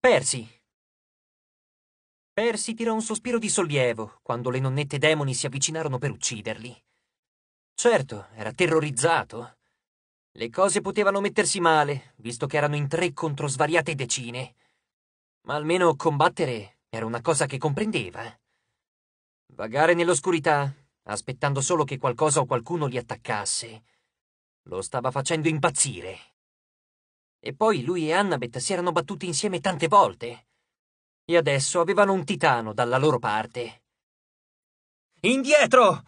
Percy. Percy tirò un sospiro di sollievo quando le nonnette demoni si avvicinarono per ucciderli. Certo, era terrorizzato. Le cose potevano mettersi male, visto che erano in tre contro svariate decine. Ma almeno combattere era una cosa che comprendeva. Vagare nell'oscurità, aspettando solo che qualcosa o qualcuno li attaccasse, lo stava facendo impazzire. E poi lui e Annabeth si erano battuti insieme tante volte. E adesso avevano un titano dalla loro parte. Indietro!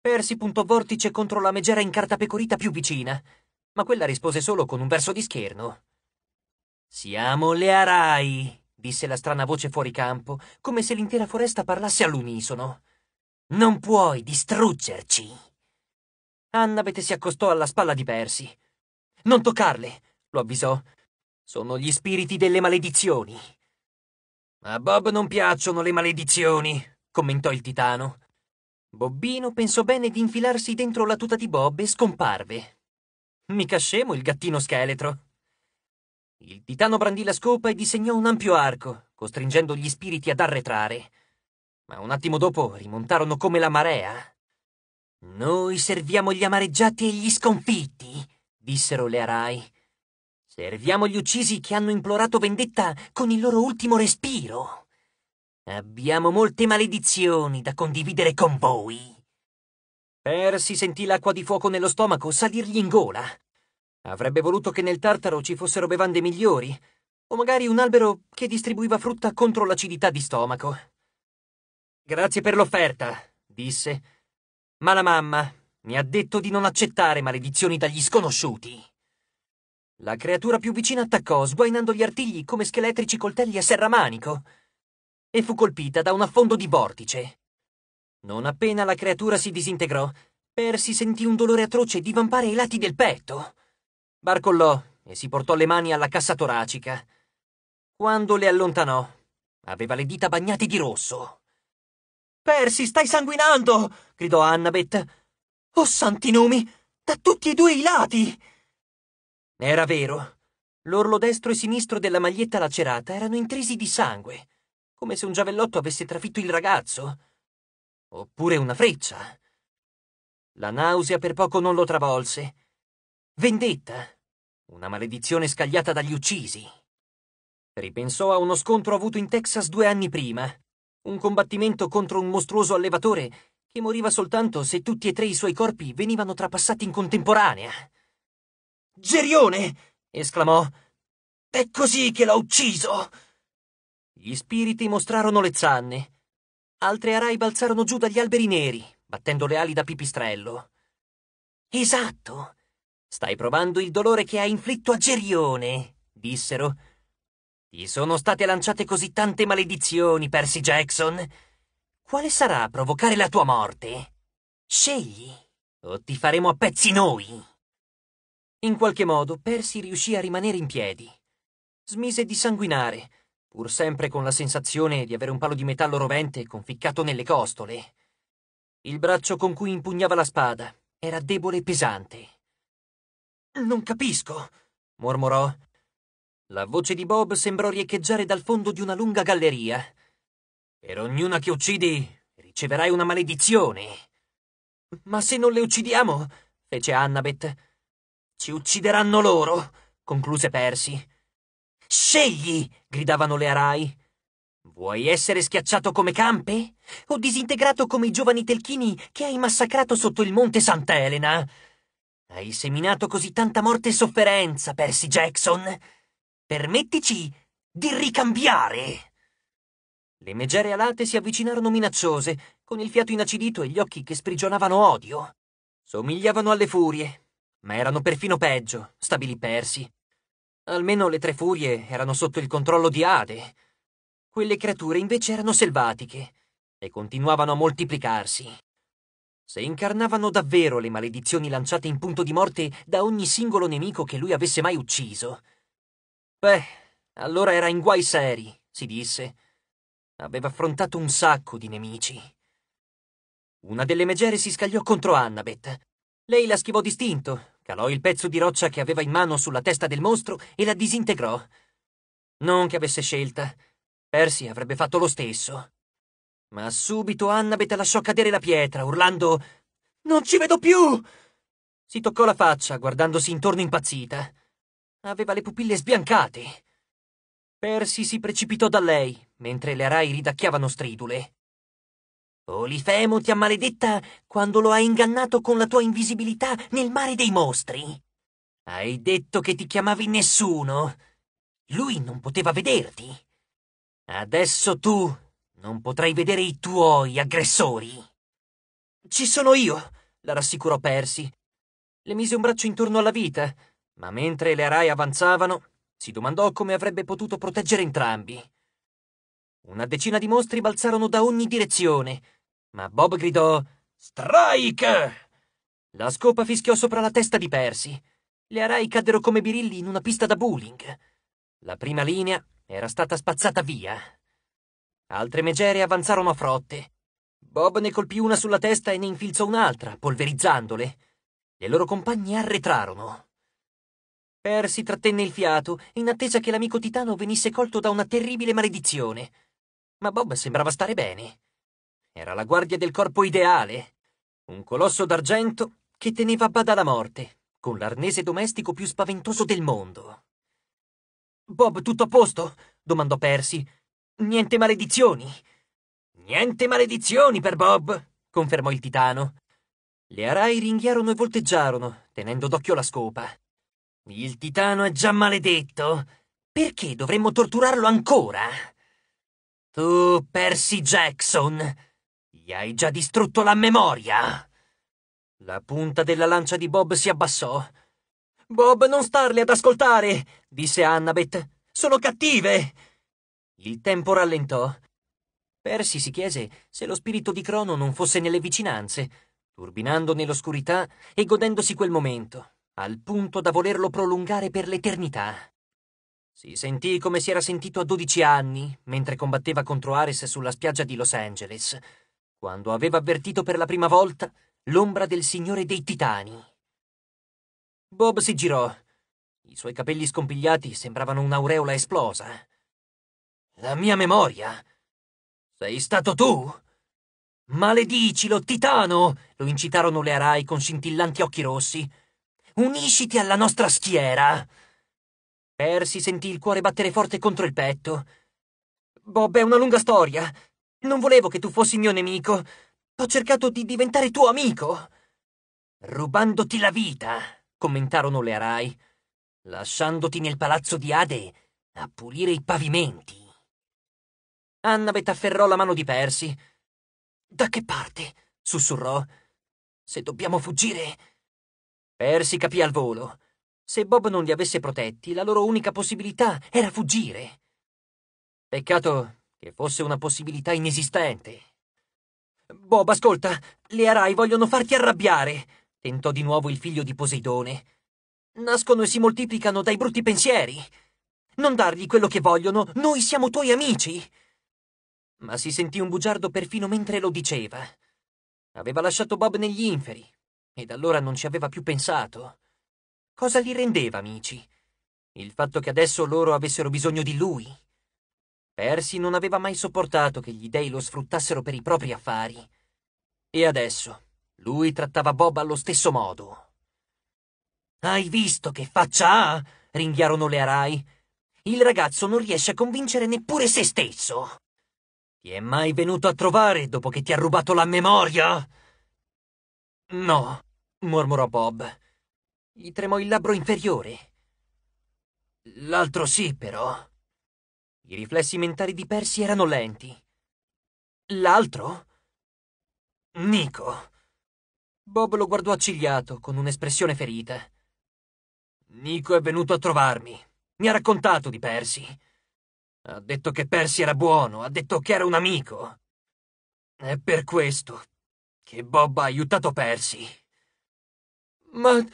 Persi puntò vortice contro la megera incartapecorita più vicina, ma quella rispose solo con un verso di scherno. Siamo le Arai, disse la strana voce fuori campo, come se l'intera foresta parlasse all'unisono. Non puoi distruggerci. Annabeth si accostò alla spalla di Percy. Non toccarle, lo avvisò. Sono gli spiriti delle maledizioni. A Bob non piacciono le maledizioni, commentò il titano. Bobbino pensò bene di infilarsi dentro la tuta di Bob e scomparve. Mica scemo il gattino scheletro. Il titano brandì la scopa e disegnò un ampio arco, costringendo gli spiriti ad arretrare. Ma un attimo dopo rimontarono come la marea. Noi serviamo gli amareggiati e gli sconfitti, dissero le arai. Serviamo gli uccisi che hanno implorato vendetta con il loro ultimo respiro. Abbiamo molte maledizioni da condividere con voi. Percy sentì l'acqua di fuoco nello stomaco salirgli in gola. Avrebbe voluto che nel Tartaro ci fossero bevande migliori, o magari un albero che distribuiva frutta contro l'acidità di stomaco. Grazie per l'offerta, disse, ma la mamma mi ha detto di non accettare maledizioni dagli sconosciuti. La creatura più vicina attaccò, sguainando gli artigli come scheletrici coltelli a serramanico, e fu colpita da un affondo di vortice. Non appena la creatura si disintegrò, Percy sentì un dolore atroce divampare ai lati del petto. Barcollò e si portò le mani alla cassa toracica. Quando le allontanò, aveva le dita bagnate di rosso. Percy, stai sanguinando! gridò Annabeth. Oh santi numi! Da tutti e due i lati! Era vero. L'orlo destro e sinistro della maglietta lacerata erano intrisi di sangue, come se un giavellotto avesse trafitto il ragazzo. Oppure una freccia. La nausea per poco non lo travolse. Vendetta. Una maledizione scagliata dagli uccisi. Ripensò a uno scontro avuto in Texas due anni prima. Un combattimento contro un mostruoso allevatore che moriva soltanto se tutti e tre i suoi corpi venivano trapassati in contemporanea. Gerione! esclamò. È così che l'ho ucciso! Gli spiriti mostrarono le zanne. Altre arai balzarono giù dagli alberi neri, battendo le ali da pipistrello. Esatto. Stai provando il dolore che hai inflitto a Gerione, dissero. Ti sono state lanciate così tante maledizioni, Percy Jackson. Quale sarà a provocare la tua morte? Scegli, o ti faremo a pezzi noi. In qualche modo Percy riuscì a rimanere in piedi. Smise di sanguinare, pur sempre con la sensazione di avere un palo di metallo rovente conficcato nelle costole. Il braccio con cui impugnava la spada era debole e pesante. Non capisco, mormorò. La voce di Bob sembrò riecheggiare dal fondo di una lunga galleria. Per ognuna che uccidi riceverai una maledizione. Ma se non le uccidiamo, fece Annabeth, ci uccideranno loro, concluse Percy. Scegli! gridavano le arai. Vuoi essere schiacciato come campe? O disintegrato come i giovani telchini che hai massacrato sotto il monte Sant'Elena? Hai seminato così tanta morte e sofferenza, Percy Jackson. Permettici di ricambiare. Le megere alate si avvicinarono minacciose, con il fiato inacidito e gli occhi che sprigionavano odio. Somigliavano alle furie, ma erano perfino peggio, stabilì Percy. Almeno le tre furie erano sotto il controllo di Ade. Quelle creature invece erano selvatiche e continuavano a moltiplicarsi. Se incarnavano davvero le maledizioni lanciate in punto di morte da ogni singolo nemico che lui avesse mai ucciso. Beh, allora era in guai seri, si disse. Aveva affrontato un sacco di nemici. Una delle megere si scagliò contro Annabeth. Lei la schivò distinto, calò il pezzo di roccia che aveva in mano sulla testa del mostro e la disintegrò. Non che avesse scelta. Percy avrebbe fatto lo stesso. Ma subito Annabeth lasciò cadere la pietra, urlando Non ci vedo più! Si toccò la faccia, guardandosi intorno impazzita. Aveva le pupille sbiancate. Percy si precipitò da lei, mentre le arai ridacchiavano stridule. Olifemo ti ha maledetta quando lo hai ingannato con la tua invisibilità nel mare dei mostri. Hai detto che ti chiamavi nessuno. Lui non poteva vederti. Adesso tu non potrai vedere i tuoi aggressori. Ci sono io, la rassicurò Percy. Le mise un braccio intorno alla vita, ma mentre le arai avanzavano, si domandò come avrebbe potuto proteggere entrambi. Una decina di mostri balzarono da ogni direzione, ma Bob gridò Strike! La scopa fischiò sopra la testa di Percy. Le arai caddero come birilli in una pista da bowling. La prima linea era stata spazzata via. Altre megere avanzarono a frotte. Bob ne colpì una sulla testa e ne infilzò un'altra, polverizzandole. Le loro compagne arretrarono. Percy trattenne il fiato in attesa che l'amico titano venisse colto da una terribile maledizione. Ma Bob sembrava stare bene. Era la guardia del corpo ideale. Un colosso d'argento che teneva a bada la morte, con l'arnese domestico più spaventoso del mondo. Bob, tutto a posto? domandò Percy. Niente maledizioni. Niente maledizioni per Bob, confermò il titano. Le arai ringhiarono e volteggiarono, tenendo d'occhio la scopa. Il titano è già maledetto. Perché dovremmo torturarlo ancora? Tu, Percy Jackson, gli hai già distrutto la memoria. La punta della lancia di Bob si abbassò. Bob, non starle ad ascoltare, disse Annabeth. Sono cattive. Il tempo rallentò. Percy si chiese se lo spirito di Crono non fosse nelle vicinanze, turbinando nell'oscurità e godendosi quel momento al punto da volerlo prolungare per l'eternità. Si sentì come si era sentito a dodici anni, mentre combatteva contro Ares sulla spiaggia di Los Angeles, quando aveva avvertito per la prima volta l'ombra del Signore dei Titani. Bob si girò. I suoi capelli scompigliati sembravano un'aureola esplosa. La mia memoria. Sei stato tu? Maledicilo, titano! lo incitarono le arai con scintillanti occhi rossi. Unisciti alla nostra schiera! Percy sentì il cuore battere forte contro il petto. Bob, è una lunga storia. Non volevo che tu fossi mio nemico. Ho cercato di diventare tuo amico. Rubandoti la vita, commentarono le arai, lasciandoti nel palazzo di Ade a pulire i pavimenti. Annabeth afferrò la mano di Percy. Da che parte? sussurrò. Se dobbiamo fuggire, Percy capì al volo. Se Bob non li avesse protetti, la loro unica possibilità era fuggire. Peccato che fosse una possibilità inesistente. Bob, ascolta, le arai vogliono farti arrabbiare, tentò di nuovo il figlio di Poseidone. Nascono e si moltiplicano dai brutti pensieri. Non dargli quello che vogliono, noi siamo tuoi amici. Ma si sentì un bugiardo perfino mentre lo diceva. Aveva lasciato Bob negli inferi, ed allora non ci aveva più pensato. Cosa li rendeva amici? Il fatto che adesso loro avessero bisogno di lui? Percy non aveva mai sopportato che gli dei lo sfruttassero per i propri affari. E adesso lui trattava Bob allo stesso modo. Hai visto che faccia ha? ringhiarono le arai. Il ragazzo non riesce a convincere neppure se stesso. Ti è mai venuto a trovare dopo che ti ha rubato la memoria? No, mormorò Bob. Gli tremò il labbro inferiore. L'altro sì, però. I riflessi mentali di Percy erano lenti. L'altro? Nico. Bob lo guardò accigliato, con un'espressione ferita. Nico è venuto a trovarmi. Mi ha raccontato di Percy. Ha detto che Percy era buono, ha detto che era un amico. È per questo che Bob ha aiutato Percy. Ma...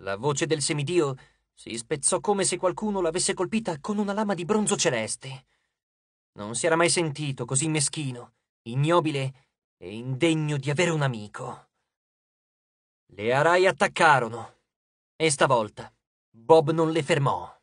La voce del semidio si spezzò come se qualcuno l'avesse colpita con una lama di bronzo celeste. Non si era mai sentito così meschino, ignobile e indegno di avere un amico. Le arai attaccarono e stavolta Bob non le fermò.